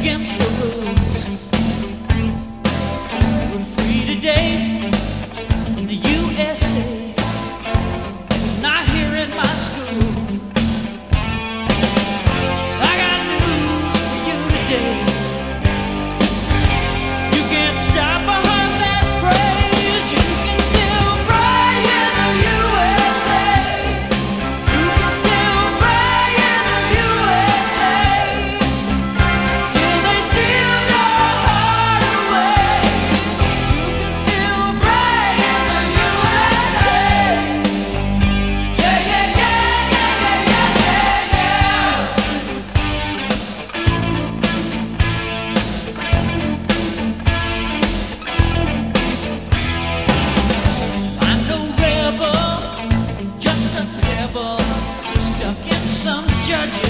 against the rules. judge you.